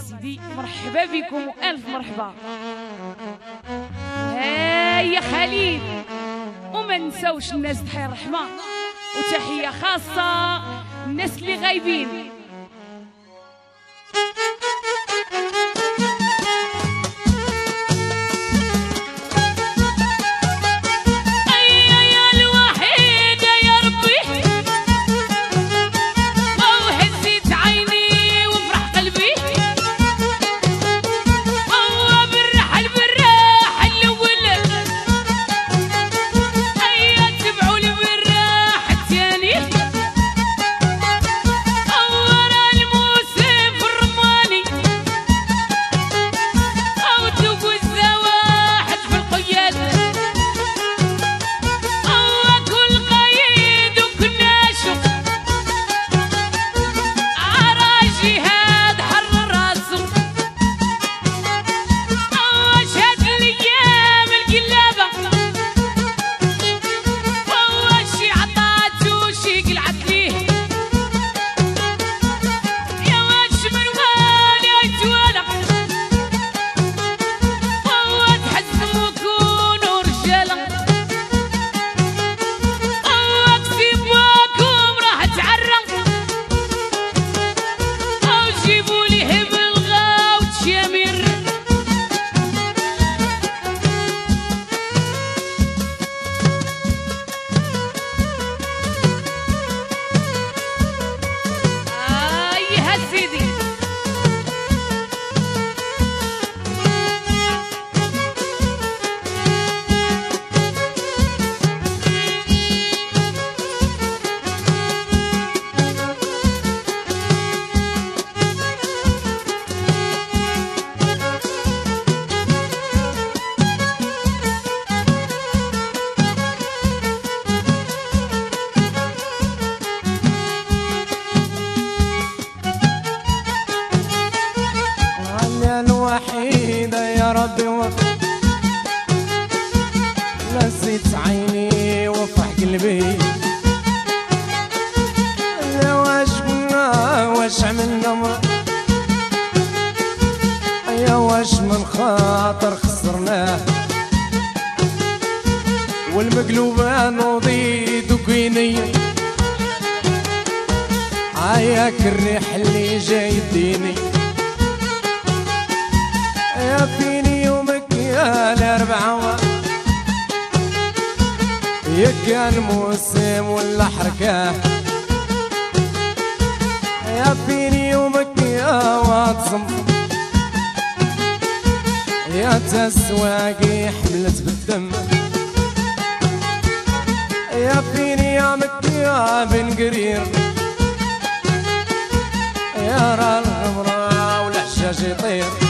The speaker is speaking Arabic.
سيدي مرحبا بكم. والف مرحبا. هيا خليل وما نساوش الناس تحيا الرحمة. وتحية خاصة الناس اللي غايبين. أنا الوحيدة يا ربي نسيت عيني وفح قلبي. لا واش قلنا واش عملنا مرة؟ يا واش من خاطر خسرناه والمقلوبة نضيد وكوينية عياك الريح اللي جاي يديني. كان موسم ولا حركة. يا فيني يومك يا واتصم. يا تسواقي حملت بالدم. يا فيني يا مكي يا بن قرير. يا را الغمرة والحشاش يطير.